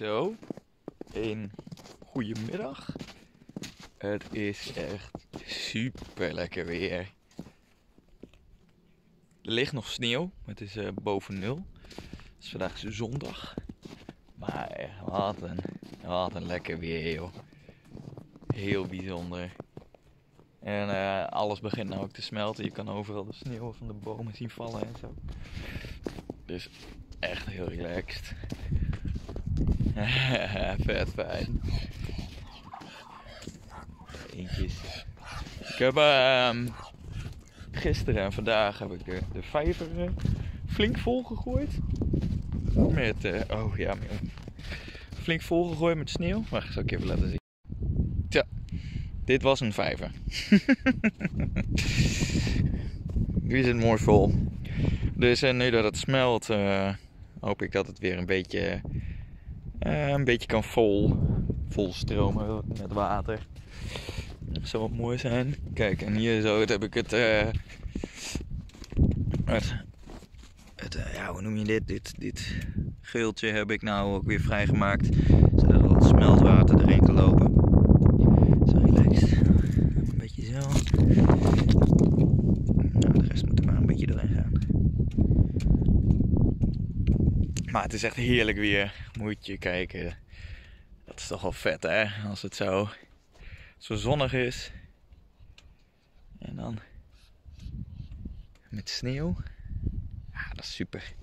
Zo, een goede middag. Het is echt super lekker weer. Er ligt nog sneeuw, het is eh, boven nul. Het is vandaag zondag. Maar eh, wat een, een lekker weer, joh. Heel bijzonder. En eh, alles begint nou ook te smelten. Je kan overal de sneeuw van de bomen zien vallen en zo. Dus echt heel relaxed. Vet fijn. Eentjes. Ik heb ehm, gisteren en vandaag heb ik de, vijver eh, flink vol gegooid. Met, eh, oh ja, flink vol gegooid met sneeuw. Wacht, zal ik even laten zien. Tja, dit was een vijver. Die zit mooi vol. Dus en nu dat het smelt, eh, hoop ik dat het weer een beetje, een beetje kan vol, vol stromen met water. Dat zou wat mooi zijn. Kijk, en hier zo heb ik het, uh, het, het ja, hoe noem je dit? Dit, dit geeltje heb ik nou ook weer vrijgemaakt. Zodat wat smeltwater erin kan lopen. Zo relaxed. Een beetje zo. Nou, de rest moet er maar een beetje doorheen gaan. Maar het is echt heerlijk weer. Moet je kijken. Dat is toch wel vet hè. Als het zo, zo zonnig is. En dan met sneeuw. Ja, dat is super.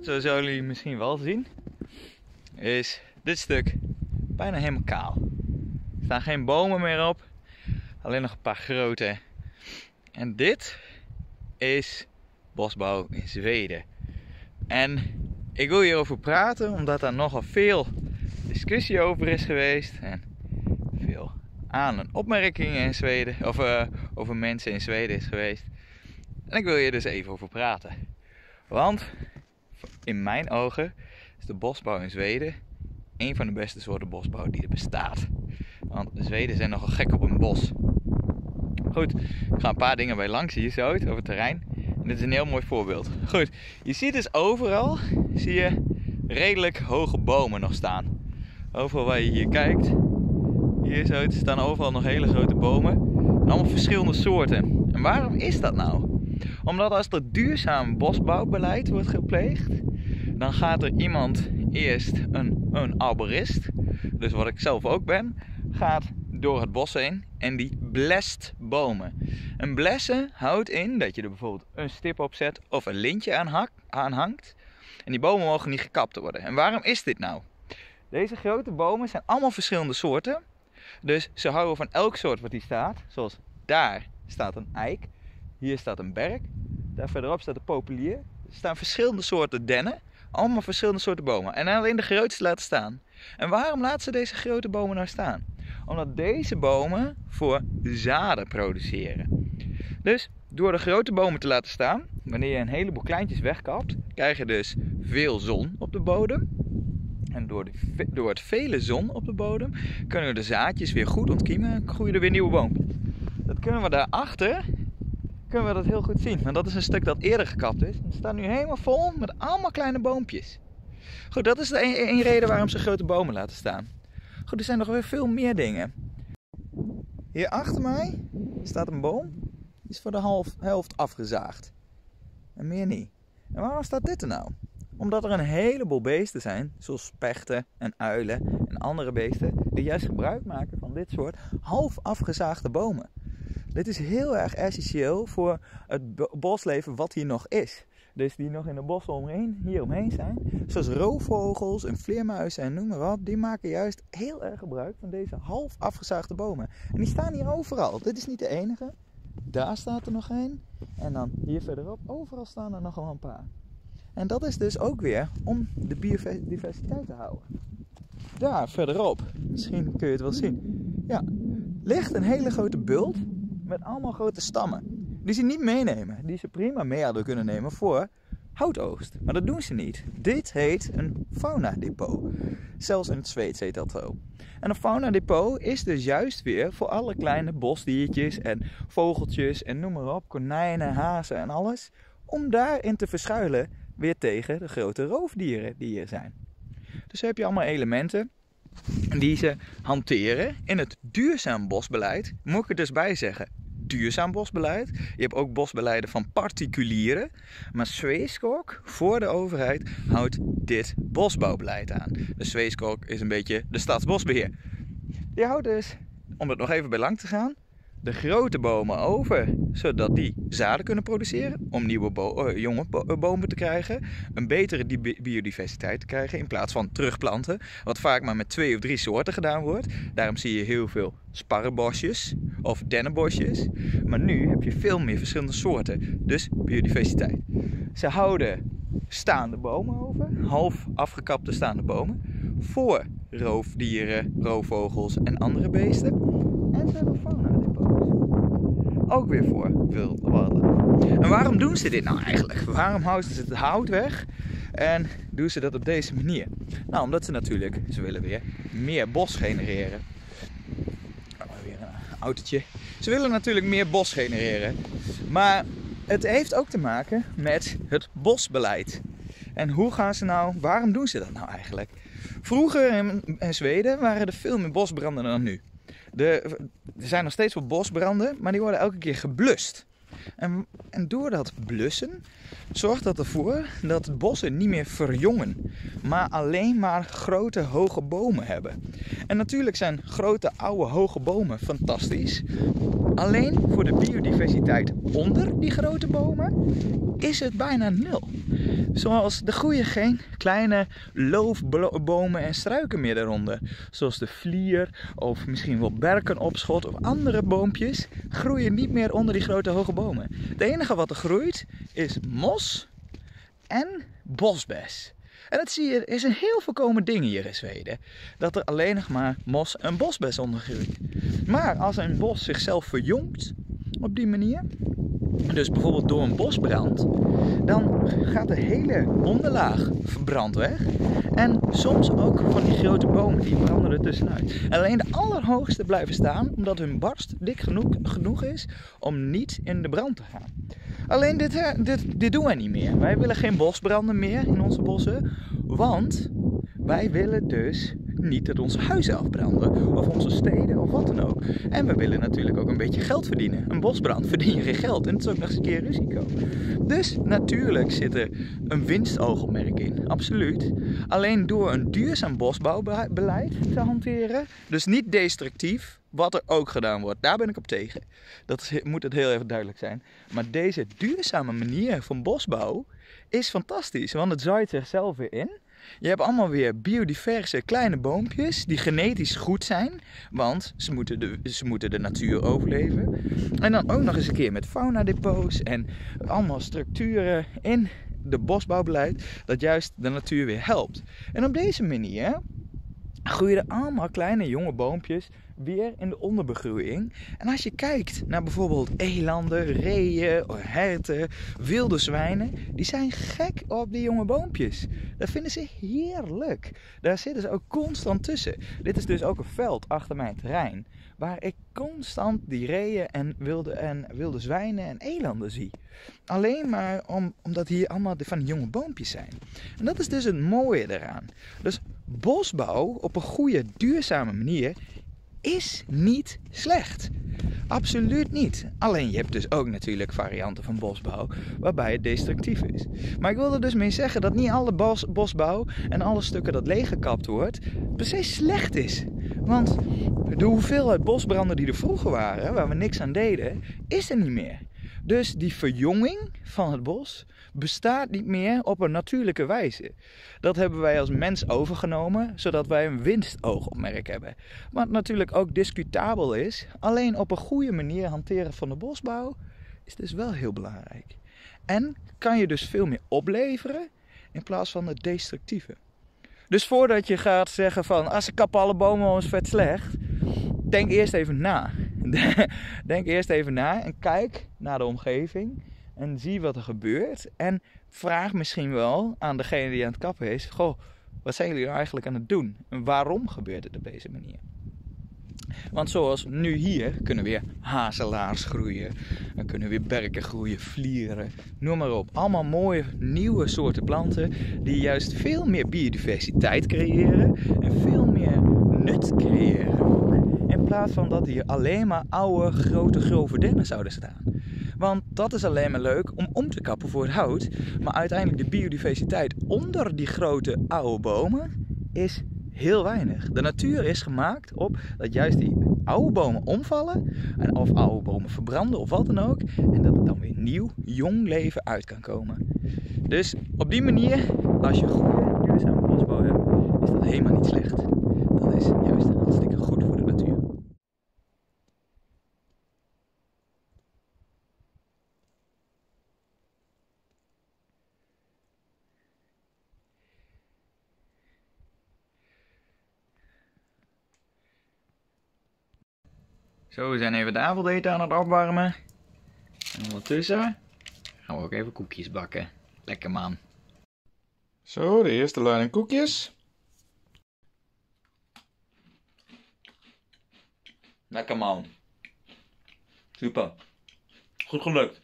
Goed, zoals jullie misschien wel zien, is dit stuk bijna helemaal kaal. Er staan geen bomen meer op, alleen nog een paar grote. En dit is bosbouw in Zweden. En ik wil hierover praten omdat er nogal veel discussie over is geweest. En veel aan- en opmerkingen in Zweden, of uh, over mensen in Zweden is geweest. En ik wil hier dus even over praten. Want in mijn ogen is de bosbouw in Zweden een van de beste soorten bosbouw die er bestaat. Want de Zweden zijn nogal gek op een bos. Goed, ik ga een paar dingen bij langs hier zo over het terrein. En dit is een heel mooi voorbeeld. Goed, je ziet dus overal zie je redelijk hoge bomen nog staan. Overal waar je hier kijkt, hier zo staan overal nog hele grote bomen. En allemaal verschillende soorten. En waarom is dat nou? Omdat als er duurzaam bosbouwbeleid wordt gepleegd, dan gaat er iemand eerst, een, een arborist, dus wat ik zelf ook ben, gaat door het bos heen en die blest bomen. Een blessen houdt in dat je er bijvoorbeeld een stip op zet of een lintje aan, hangt. En die bomen mogen niet gekapt worden. En waarom is dit nou? Deze grote bomen zijn allemaal verschillende soorten. Dus ze houden van elk soort wat hier staat. Zoals daar staat een eik. Hier staat een berk. Daar verderop staat een populier. Er staan verschillende soorten dennen. Allemaal verschillende soorten bomen. En alleen de grootste laten staan. En waarom laten ze deze grote bomen nou staan? Omdat deze bomen voor zaden produceren. Dus door de grote bomen te laten staan, wanneer je een heleboel kleintjes wegkapt, krijg je dus veel zon op de bodem. En door, de, door het vele zon op de bodem kunnen de zaadjes weer goed ontkiemen en groeien er weer nieuwe bomen. Dat kunnen we daarachter kunnen we dat heel goed zien. Want dat is een stuk dat eerder gekapt is. Het staat nu helemaal vol met allemaal kleine boompjes. Goed, dat is de één reden waarom ze grote bomen laten staan. Goed, er zijn nog weer veel meer dingen. Hier achter mij staat een boom. Die is voor de half, helft afgezaagd. En meer niet. En waarom staat dit er nou? Omdat er een heleboel beesten zijn, zoals spechten en uilen en andere beesten, die juist gebruik maken van dit soort half afgezaagde bomen. Dit is heel erg essentieel voor het bosleven wat hier nog is. Dus die nog in de bossen omheen, hier omheen zijn. Zoals roofvogels en vleermuizen en noem maar op. Die maken juist heel erg gebruik van deze half afgezaagde bomen. En die staan hier overal. Dit is niet de enige. Daar staat er nog een. En dan hier verderop, overal staan er nog wel een paar. En dat is dus ook weer om de biodiversiteit te houden. Daar verderop, misschien kun je het wel zien. Ja, ligt een hele grote bult met allemaal grote stammen. Die ze niet meenemen. Die ze prima mee hadden kunnen nemen voor houtoogst. Maar dat doen ze niet. Dit heet een faunadepot. Zelfs in het Zweeds heet dat zo. En een faunadepot is dus juist weer voor alle kleine bosdiertjes en vogeltjes en noem maar op, konijnen, hazen en alles. Om daarin te verschuilen weer tegen de grote roofdieren die hier zijn. Dus heb je allemaal elementen die ze hanteren in het duurzaam bosbeleid. Moet ik er dus bij zeggen, duurzaam bosbeleid. Je hebt ook bosbeleiden van particulieren. Maar Zweeskok voor de overheid houdt dit bosbouwbeleid aan. De Zweeskok is een beetje de stadsbosbeheer. Die houdt dus, om het nog even bij lang te gaan, de grote bomen over, zodat die zaden kunnen produceren om nieuwe eh, jonge eh, bomen te krijgen, een betere biodiversiteit te krijgen in plaats van terugplanten, wat vaak maar met twee of drie soorten gedaan wordt. Daarom zie je heel veel sparrenbosjes of dennenbosjes, maar nu heb je veel meer verschillende soorten, dus biodiversiteit. Ze houden staande bomen over, half afgekapte staande bomen, voor roofdieren, roofvogels en andere beesten. En ze hebben fauna ook weer voor wilde En waarom doen ze dit nou eigenlijk? Waarom houden ze het hout weg en doen ze dat op deze manier? Nou, omdat ze natuurlijk, ze willen weer meer bos genereren. Oh, weer een autootje. Ze willen natuurlijk meer bos genereren. Maar het heeft ook te maken met het bosbeleid. En hoe gaan ze nou, waarom doen ze dat nou eigenlijk? Vroeger in Zweden waren er veel meer bosbranden dan nu. Er zijn nog steeds wel bosbranden, maar die worden elke keer geblust. En, en door dat blussen zorgt dat ervoor dat bossen niet meer verjongen, maar alleen maar grote hoge bomen hebben. En natuurlijk zijn grote oude hoge bomen fantastisch Alleen voor de biodiversiteit onder die grote bomen is het bijna nul. Zoals er groeien geen kleine loofbomen en struiken meer daaronder. Zoals de vlier of misschien wel berkenopschot of andere boompjes groeien niet meer onder die grote hoge bomen. Het enige wat er groeit is mos en bosbes. En dat zie je, is een heel voorkomen ding hier in Zweden. Dat er alleen nog maar mos en bosbes onder groeit. Maar als een bos zichzelf verjongt op die manier, dus bijvoorbeeld door een bosbrand, dan gaat de hele onderlaag verbrand weg. En soms ook van die grote bomen, die branden er tussenuit. En alleen de allerhoogste blijven staan, omdat hun barst dik genoeg, genoeg is om niet in de brand te gaan. Alleen dit, dit, dit doen wij niet meer. Wij willen geen bosbranden meer in onze bossen. Want wij willen dus niet dat onze huizen afbranden. Of steden of wat dan ook. En we willen natuurlijk ook een beetje geld verdienen. Een bosbrand verdien je geen geld. En het is ook nog eens een keer risico. Dus natuurlijk zit er een winstoogopmerk in. Absoluut. Alleen door een duurzaam bosbouwbeleid te hanteren. Dus niet destructief wat er ook gedaan wordt, daar ben ik op tegen. Dat moet het heel even duidelijk zijn. Maar deze duurzame manier van bosbouw is fantastisch, want het zaait zichzelf weer in. Je hebt allemaal weer biodiverse kleine boompjes die genetisch goed zijn, want ze moeten de, ze moeten de natuur overleven. En dan ook nog eens een keer met faunadepots en allemaal structuren in de bosbouwbeleid dat juist de natuur weer helpt. En op deze manier groeien er allemaal kleine jonge boompjes weer in de onderbegroeiing. En als je kijkt naar bijvoorbeeld elanden, reeën, herten, wilde zwijnen, die zijn gek op die jonge boompjes. Dat vinden ze heerlijk. Daar zitten ze ook constant tussen. Dit is dus ook een veld achter mijn terrein, waar ik constant die reeën en wilde, en wilde zwijnen en elanden zie. Alleen maar om, omdat hier allemaal van die jonge boompjes zijn. En dat is dus het mooie eraan. Dus bosbouw op een goede, duurzame manier is niet slecht. Absoluut niet. Alleen je hebt dus ook natuurlijk varianten van bosbouw waarbij het destructief is. Maar ik wil er dus mee zeggen dat niet alle bos, bosbouw en alle stukken dat leeggekapt wordt precies slecht is. Want de hoeveelheid bosbranden die er vroeger waren, waar we niks aan deden, is er niet meer. Dus die verjonging van het bos bestaat niet meer op een natuurlijke wijze. Dat hebben wij als mens overgenomen, zodat wij een winstoogopmerk hebben. Wat natuurlijk ook discutabel is, alleen op een goede manier hanteren van de bosbouw is dus wel heel belangrijk. En kan je dus veel meer opleveren in plaats van het destructieve. Dus voordat je gaat zeggen van als ik kap alle bomen is vet slecht, denk eerst even na. Denk eerst even na en kijk naar de omgeving en zie wat er gebeurt. En vraag misschien wel aan degene die aan het kappen is: Goh, wat zijn jullie nou eigenlijk aan het doen? En waarom gebeurt het op deze manier? Want zoals nu hier kunnen weer hazelaars groeien, dan kunnen weer berken groeien, vlieren, noem maar op. Allemaal mooie nieuwe soorten planten die juist veel meer biodiversiteit creëren en veel meer nut creëren. Plaats van dat hier alleen maar oude, grote, grove dennen zouden staan. Want dat is alleen maar leuk om om te kappen voor het hout. Maar uiteindelijk de biodiversiteit onder die grote oude bomen is heel weinig. De natuur is gemaakt op dat juist die oude bomen omvallen. Of oude bomen verbranden of wat dan ook. En dat er dan weer nieuw, jong leven uit kan komen. Dus op die manier, als je goede duurzame bosbouw hebt, is dat helemaal niet slecht. Dat is juist hartstikke goed voor de natuur. Zo, we zijn even de avondeten aan het opwarmen. En ondertussen gaan we ook even koekjes bakken. Lekker man. Zo, de eerste lading koekjes. Lekker man. Super. Goed gelukt.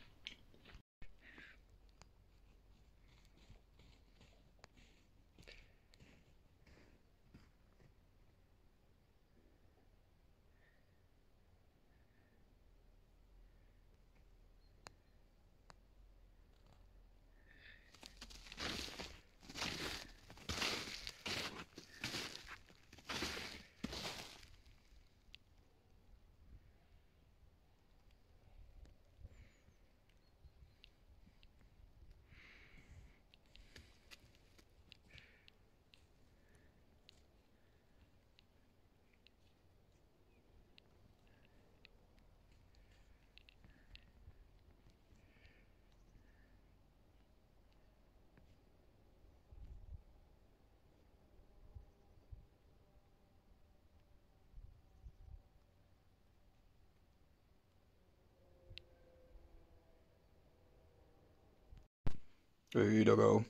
Go.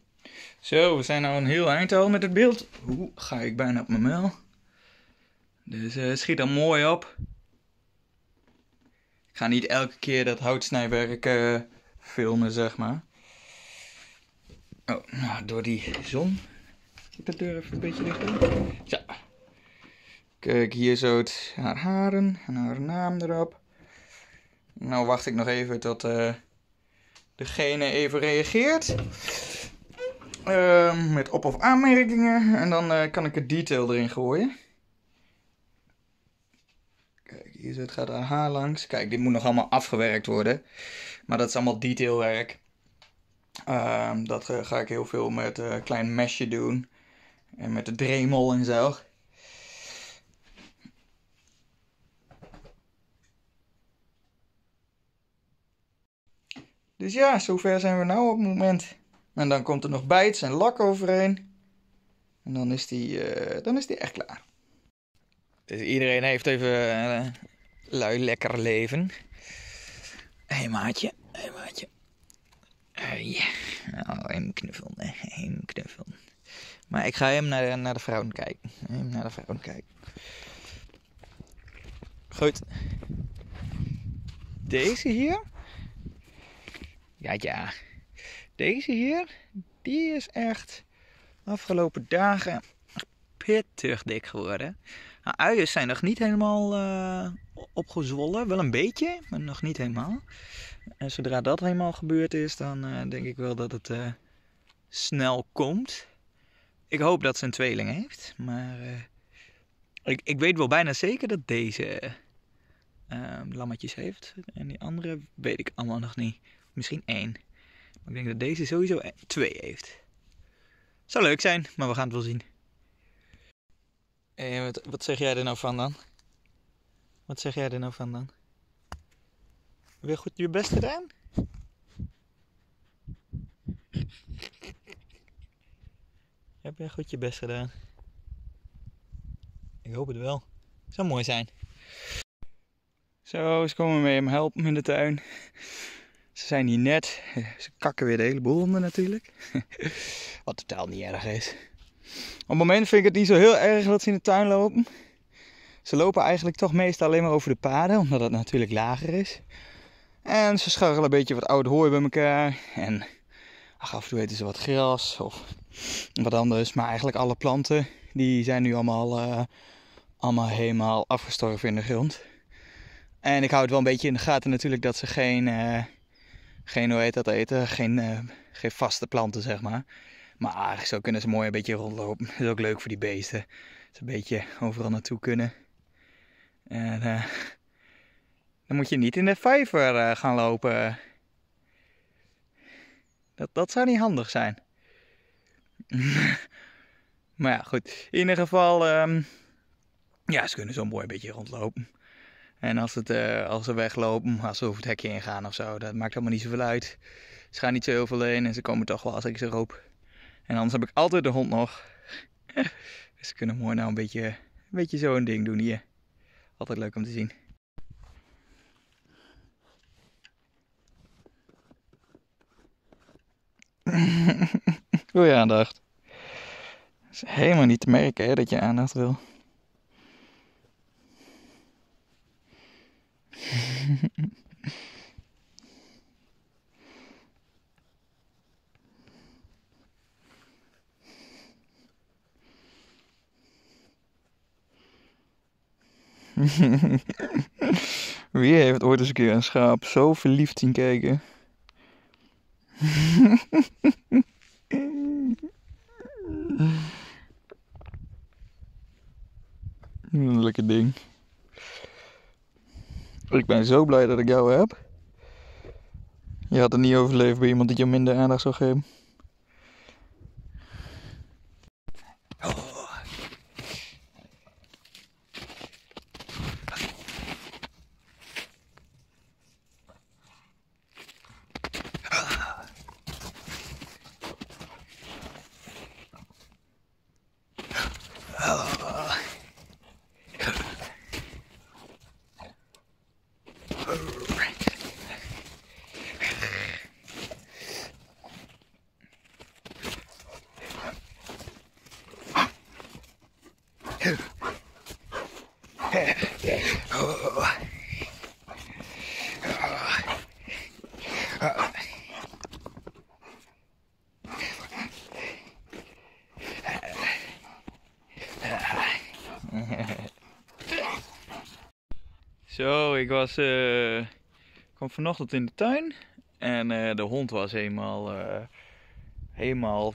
Zo, we zijn nou een heel eind al met het beeld. Oeh, ga ik bijna op mijn mel. Dus uh, schiet dan mooi op. Ik ga niet elke keer dat houtsnijwerk uh, filmen, zeg maar. Oh, nou, door die zon. Ik de deur even een beetje dicht doen. Ja. Kijk, hier zo het haar haren en haar naam erop. Nou wacht ik nog even tot uh, degene even reageert. Uh, met op- of aanmerkingen. En dan uh, kan ik het detail erin gooien. Kijk, hier zo, het gaat haar haar langs. Kijk, dit moet nog allemaal afgewerkt worden. Maar dat is allemaal detailwerk. Uh, dat ga ik heel veel met een klein mesje doen. En met de dremel en zo. Dus ja, zover zijn we nou op het moment. En dan komt er nog bijts en lak overheen. En dan is die, uh, dan is die echt klaar. Dus iedereen heeft even uh, lui lekker leven. Hé hey, maatje, hé hey, maatje. Uh, oh, hem hem knuffel. Maar ik ga hem naar de, naar de vrouwen kijken. Hem naar de vrouwen kijken. Goed. Deze hier. Ja, ja. Deze hier, die is echt afgelopen dagen pittig dik geworden. Nou, uien zijn nog niet helemaal uh, opgezwollen. Wel een beetje, maar nog niet helemaal. En zodra dat helemaal gebeurd is, dan uh, denk ik wel dat het uh, snel komt. Ik hoop dat ze een tweeling heeft. Maar ik, ik weet wel bijna zeker dat deze lammetjes heeft. En die andere weet ik allemaal nog niet. Misschien één. Maar ik denk dat deze sowieso twee heeft. Zou leuk zijn, maar we gaan het wel zien. En wat, wat zeg jij er nou van dan? Wat zeg jij er nou van dan? Heb je goed je best gedaan? Heb jij goed je best gedaan? Ik hoop het wel. Zou mooi zijn. Zo, ze komen mee hem helpen in de tuin. Ze zijn hier net. Ze kakken weer de hele boel onder natuurlijk. Wat totaal niet erg is. Op het moment vind ik het niet zo heel erg dat ze in de tuin lopen. Ze lopen eigenlijk toch meestal alleen maar over de paden, omdat het natuurlijk lager is. En ze scharrelen een beetje wat oude hooi bij elkaar. En ach, af en toe eten ze wat gras of wat anders. Maar eigenlijk alle planten die zijn nu allemaal, uh, allemaal helemaal afgestorven in de grond. En ik hou het wel een beetje in de gaten natuurlijk dat ze geen, uh, geen hoe heet dat eten, geen, uh, geen vaste planten zeg maar. Maar zo kunnen ze mooi een beetje rondlopen. Dat is ook leuk voor die beesten. Ze een beetje overal naartoe kunnen. En uh, dan moet je niet in de vijver uh, gaan lopen. Dat, dat zou niet handig zijn. maar ja, goed. In ieder geval, um, ja, ze kunnen zo mooi een beetje rondlopen. En als, het, uh, als ze weglopen, als ze over het hekje ingaan of zo, dat maakt allemaal niet zoveel uit. Ze gaan niet zo heel veel heen en ze komen toch wel als ik ze roep. En anders heb ik altijd de hond nog. dus ze kunnen mooi nou een beetje, een beetje zo'n ding doen hier. Altijd leuk om te zien. Je aandacht? Het is helemaal niet te merken hè, dat je aandacht wil. Wie heeft ooit eens een keer een schaap zo verliefd zien kijken? Lekker ding. Ik ben zo blij dat ik jou heb. Je had het niet overleefd bij iemand die je minder aandacht zou geven. Zo, ik was, uh, kwam vanochtend in de tuin en eh, de hond was helemaal, uh, eh, helemaal,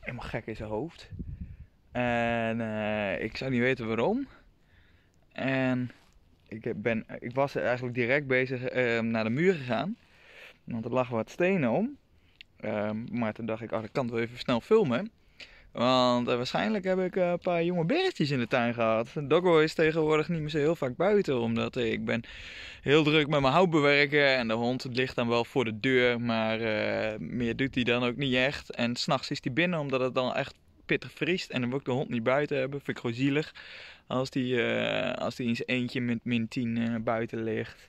helemaal gek in zijn hoofd. En eh, ik zou niet weten waarom. En ik, ben, ik was eigenlijk direct bezig eh, naar de muur gegaan. Want er lagen wat stenen om. Ehm, maar toen dacht ik, oh, dat kan wel even snel filmen. Want eh, waarschijnlijk heb ik eh, een paar jonge beertjes in de tuin gehad. Doggo is tegenwoordig niet meer zo heel vaak buiten. Omdat ik ben heel druk met mijn hout bewerken. En de hond ligt dan wel voor de deur. Maar meer doet hij dan ook niet echt. En s'nachts is hij binnen omdat het dan echt pittig vriest. En dan wil ik de hond niet buiten hebben. Vind ik gewoon zielig. Als die, eh, als die in zijn eentje met min 10 eh, buiten ligt.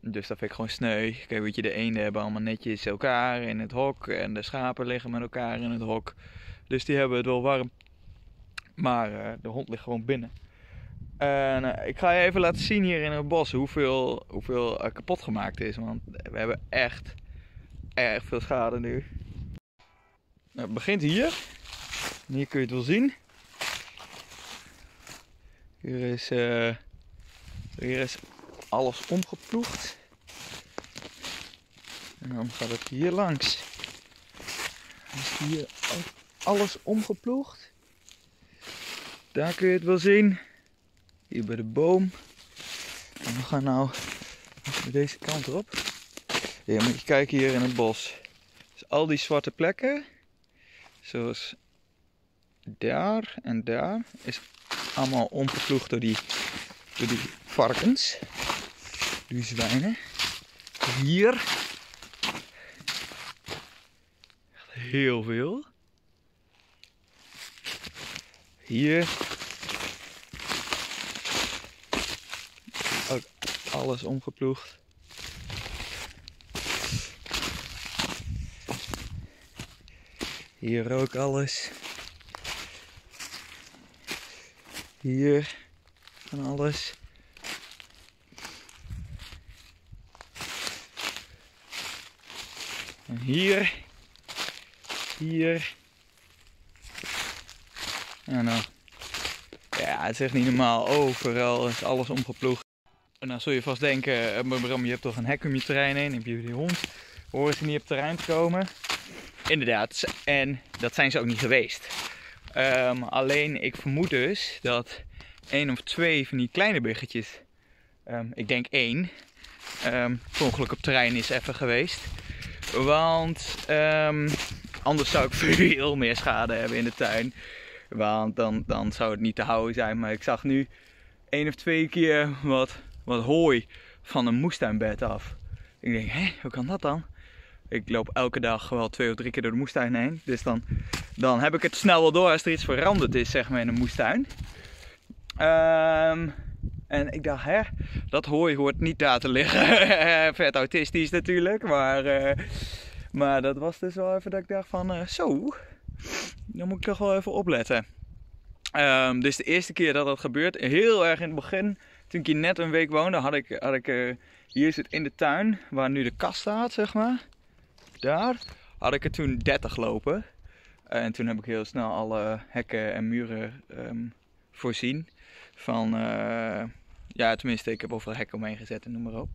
Dus dat vind ik gewoon sneu. Kijk, weet je, de eenden hebben allemaal netjes elkaar in het hok. En de schapen liggen met elkaar in het hok. Dus die hebben het wel warm. Maar eh, de hond ligt gewoon binnen. En ik ga je even laten zien hier in het bos hoeveel, hoeveel kapot gemaakt is. Want we hebben echt erg veel schade nu. Nou, het begint hier. Hier kun je het wel zien. Hier is, eh, hier is alles omgeploegd. En dan gaat het hier langs. Is hier alles omgeploegd. Daar kun je het wel zien. Hier bij de boom. En we gaan nou deze kant erop. Ja, moet je kijken hier in het bos. Dus al die zwarte plekken, zoals daar en daar, is allemaal omgeploegd door die, door die varkens. Die zwijnen. Hier. Heel veel. Hier. Ook alles omgeploegd. Hier ook alles. Hier van alles. En hier. Hier. En dan. Ja, het is echt niet normaal. Overal is alles omgeploegd. En dan zul je vast denken, eh, Bram, je hebt toch een hek om je terrein heen? Heb je die hond? Horen ze niet op het terrein te komen? Inderdaad, en dat zijn ze ook niet geweest. Ehm, alleen ik vermoed dus dat één of twee van die kleine biggetjes, ehm, ik denk één, per ongeluk op terrein is even geweest. Want anders zou ik veel meer schade hebben in de tuin. Want dan, dan zou het niet te houden zijn. Maar ik zag nu één of twee keer wat, wat hooi van een moestuinbed af. Ik denk, hé, hoe kan dat dan? Ik loop elke dag wel twee of drie keer door de moestuin heen. Dus dan, dan heb ik het snel wel door als er iets veranderd is, zeg maar, in een moestuin. Ehm, en ik dacht, hè, dat hooi hoort niet daar te liggen. Vet autistisch natuurlijk, maar, eh, maar dat was dus wel even dat ik dacht van, eh, zo, dan moet ik toch wel even opletten. Ehm, dus de eerste keer dat dat gebeurt, heel erg in het begin, toen ik hier net een week woonde, had ik, had ik eh, hier zit in de tuin, waar nu de kast staat, zeg maar. Daar had ik er toen 30 lopen. En toen heb ik heel snel alle hekken en muren ehm, voorzien. Van, eh, ja, tenminste, ik heb overal hekken omheen gezet en noem maar op.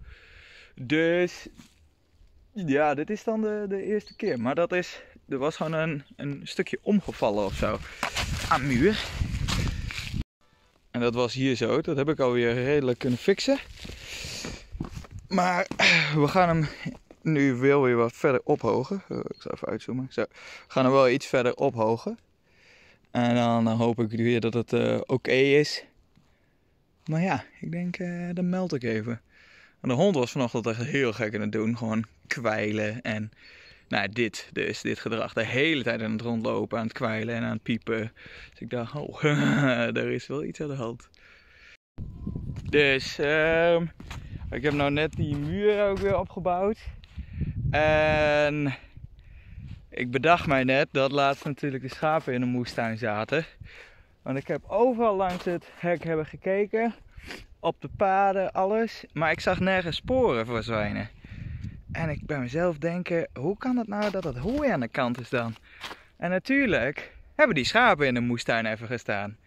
Dus, ja, dit is dan de, de eerste keer. Maar dat is, er was gewoon een, een stukje omgevallen of zo. Aan muur. En dat was hier zo. Dat heb ik alweer redelijk kunnen fixen. Maar we gaan hem nu wel weer wat verder ophogen. Eh, Ik zal even uitzoomen. Zo. We gaan hem wel iets verder ophogen. En dan, dan hoop ik weer dat het eh, oké is. Maar ja, ik denk, eh dan meld ik even. En de hond was vanochtend echt heel gek aan het doen. Gewoon kwijlen en nou, dit dus, dit gedrag. De hele tijd aan het rondlopen, aan het kwijlen en aan het piepen. Dus ik dacht, oh, er is wel iets aan de hand. Dus, ehm ik heb nou net die muur ook weer opgebouwd. En ik bedacht mij net dat laatst natuurlijk de schapen in de moestuin zaten. Want ik heb overal langs het hek hebben gekeken. Op de paden, alles. Maar ik zag nergens sporen voor zwijnen. En ik bij mezelf denken, hoe kan het nou dat het hooi aan de kant is dan? En natuurlijk hebben die schapen in de moestuin even gestaan.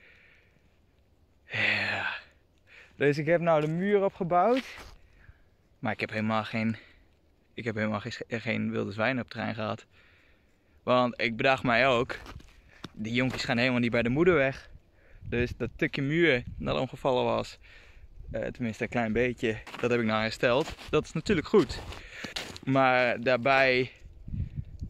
Ja. Dus ik heb nou de muur opgebouwd. Maar ik heb helemaal geen, ik heb helemaal geen, wilde zwijnen op terrein gehad. Want ik bedacht mij ook, die jonkies gaan helemaal niet bij de moeder weg. Dus dat stukje muur dat omgevallen was, uh, tenminste een klein beetje, dat heb ik nou hersteld. Dat is natuurlijk goed. Maar daarbij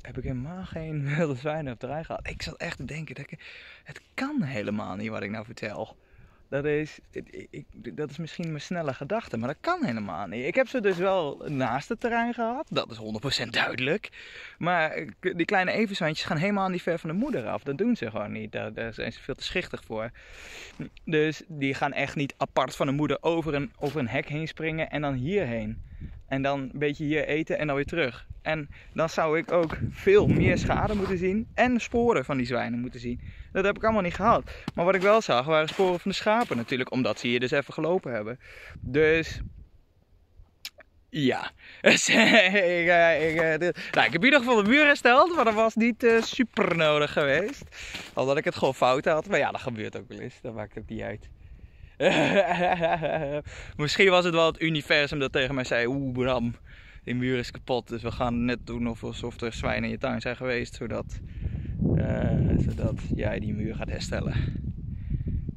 heb ik helemaal geen wilde zwijnen op terrein gehad. Ik zat echt te denken, dat ik, het kan helemaal niet wat ik nou vertel. Dat is, ik, dat is misschien mijn snelle gedachte, maar dat kan helemaal niet. Ik heb ze dus wel naast het terrein gehad, dat is 100% duidelijk. Maar die kleine everzwijntjes gaan helemaal niet ver van de moeder af. Dat doen ze gewoon niet, daar, daar zijn ze veel te schichtig voor. Dus die gaan echt niet apart van de moeder over een, over een hek heen springen en dan hierheen. En dan een beetje hier eten en dan weer terug. En dan zou ik ook veel meer schade moeten zien en sporen van die zwijnen moeten zien. Dat heb ik allemaal niet gehad. Maar wat ik wel zag waren sporen van de schapen natuurlijk, omdat ze hier dus even gelopen hebben. Dus ja. ik, ik, uh, nou, ik heb in ieder geval de muur hersteld, maar dat was niet uh, super nodig geweest. Omdat ik het gewoon fout had. Maar ja, dat gebeurt ook wel eens. Dat maakt ook niet uit. Misschien was het wel het universum dat tegen mij zei: Oeh, Bram, die muur is kapot. Dus we gaan net doen alsof er zwijnen in je tuin zijn geweest. Zodat, uh, zodat jij die muur gaat herstellen.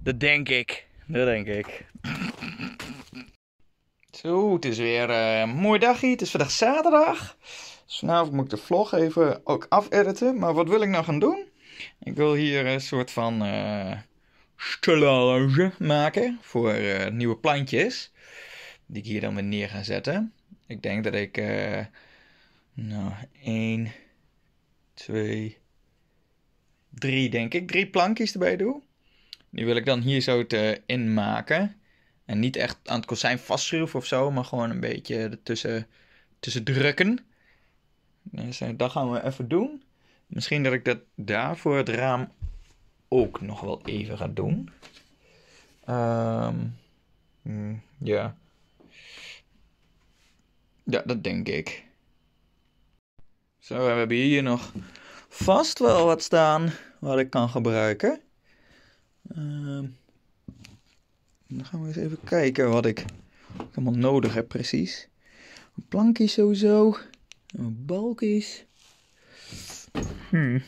Dat denk ik. Dat denk ik. Zo, het is weer uh, een mooi dagje. Het is vandaag zaterdag. Dus vanavond moet ik de vlog even ook afediten. Maar wat wil ik nou gaan doen? Ik wil hier een soort van uh, maken voor nieuwe plantjes. Die ik hier dan weer neer ga zetten. Ik denk dat ik, uh, nou, 1, 2, 3 denk ik. Drie plankjes erbij doe. Die wil ik dan hier zo te inmaken. En niet echt aan het kozijn vastschroeven of zo, maar gewoon een beetje ertussen tussen drukken. Dus uh, dat gaan we even doen. Misschien dat ik dat daar voor het raam ook nog wel even ga doen. Um, mm, ja. Ja, dat denk ik. Zo, we hebben hier nog vast wel wat staan wat ik kan gebruiken. Uh, dan gaan we eens even kijken wat ik allemaal nodig heb precies. Een plankje sowieso. Een balkjes. Hmm.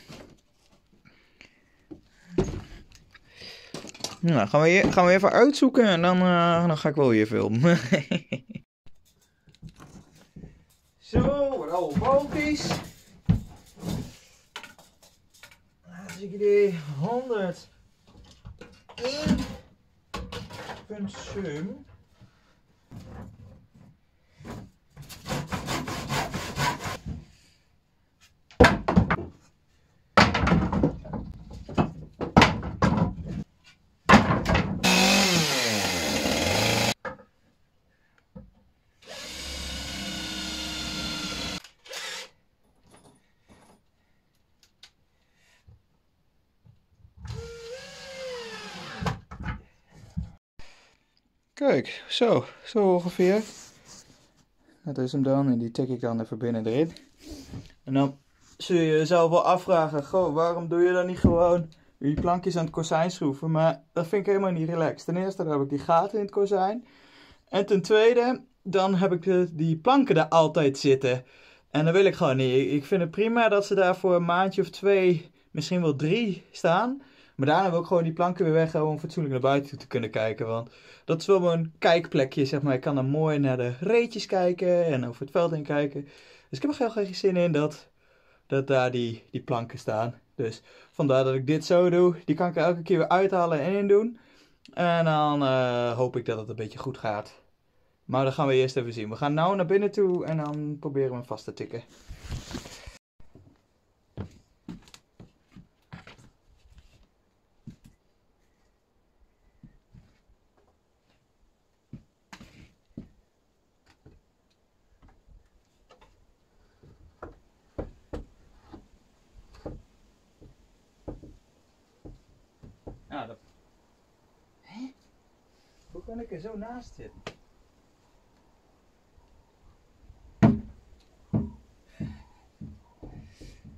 Nou, gaan we, gaan we even uitzoeken en dan, uh, dan ga ik wel weer filmen. Zo, wat oude balkjes. Als ik die 100 in sum. Kijk, zo, zo ongeveer. Dat is hem dan en die tik ik dan even binnen erin. En dan zul je jezelf wel afvragen, goh, waarom doe je dan niet gewoon die plankjes aan het kozijn schroeven? Maar dat vind ik helemaal niet relaxed. Ten eerste dan heb ik die gaten in het kozijn. En ten tweede, dan heb ik de, die planken er altijd zitten. En dat wil ik gewoon niet. Ik vind het prima dat ze daar voor een maandje of twee, misschien wel drie staan. Maar daarna wil ik gewoon die planken weer weg om fatsoenlijk naar buiten te kunnen kijken. Want dat is wel mijn kijkplekje, zeg maar. Ik kan dan mooi naar de reetjes kijken en over het veld heen kijken. Dus ik heb er heel geen zin in dat, dat daar die, die planken staan. Dus vandaar dat ik dit zo doe. Die kan ik er elke keer weer uithalen en in doen. En dan uh, hoop ik dat het een beetje goed gaat. Maar dat gaan we eerst even zien. We gaan nou naar binnen toe en dan proberen we hem vast te tikken. Nou, dat... Hé? Hoe kan ik er zo naast zitten?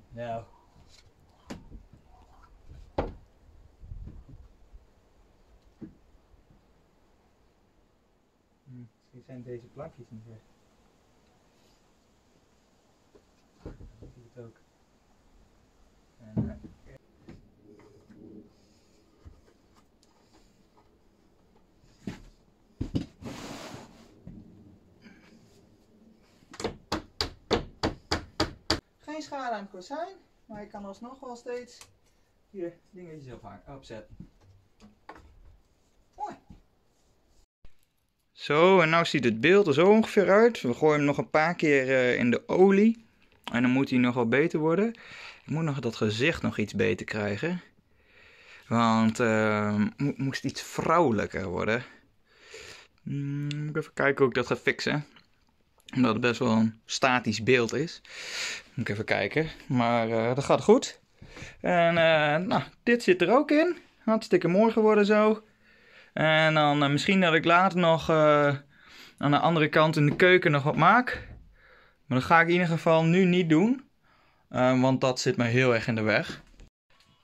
Nou. en deze plankjes niet weg. Doet hij het ook. En, eh, Geen schade aan het kozijn, maar ik kan alsnog wel steeds hier dingetjes opzetten. Mooi. Zo, en nou ziet het beeld er zo ongeveer uit. We gooien hem nog een paar keer eh, in de olie. En dan moet hij nog wel beter worden. Ik moet nog dat gezicht nog iets beter krijgen. Want uh, mo moest iets vrouwelijker worden. Mm, ik even kijken hoe ik dat ga fixen. Omdat het best wel een statisch beeld is. Moet ik even kijken. Maar uh, dat gaat goed. En uh, nou, dit zit er ook in. Hartstikke mooi geworden zo. En dan uh, misschien dat ik later nog aan de andere kant in de keuken nog wat maak. Maar dat ga ik in ieder geval nu niet doen. want dat zit me heel erg in de weg.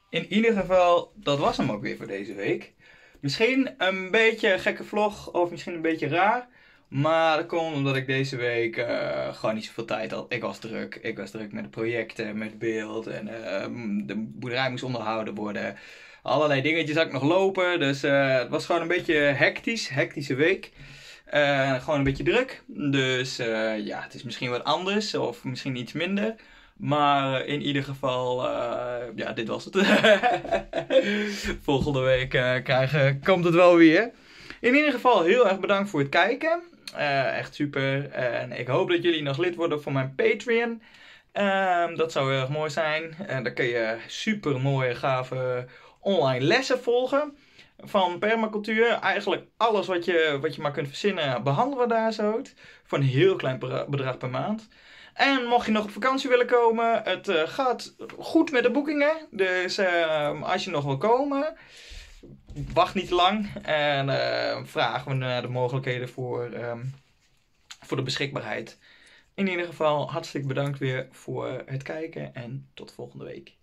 In ieder geval, dat was hem ook weer voor deze week. Misschien een beetje een gekke vlog of misschien een beetje raar. Maar dat komt omdat ik deze week uh, gewoon niet zoveel tijd had. Ik was druk. Ik was druk met de projecten, met beeld. En uh, de boerderij moest onderhouden worden. Allerlei dingetjes had ik nog lopen. Dus uh, het was gewoon een beetje hectisch. Hectische week. gewoon een beetje druk. Dus ja, het is misschien wat anders. Of misschien iets minder. Maar in ieder geval, ja, dit was het. Volgende week krijgen, komt het wel weer. In ieder geval heel erg bedankt voor het kijken. Uh, echt super. En ik hoop dat jullie nog lid worden van mijn Patreon. Um, dat zou heel erg mooi zijn. En dan kun je super mooie, gave online lessen volgen. Van permacultuur. Eigenlijk alles wat je, wat je maar kunt verzinnen, behandelen we daar zo. Voor een heel klein bedrag per maand. En mocht je nog op vakantie willen komen, het uh, gaat goed met de boekingen. Dus uh, als je nog wil komen, wacht niet lang en uh, vragen we naar de mogelijkheden voor, um, voor de beschikbaarheid. In ieder geval hartstikke bedankt weer voor het kijken en tot volgende week.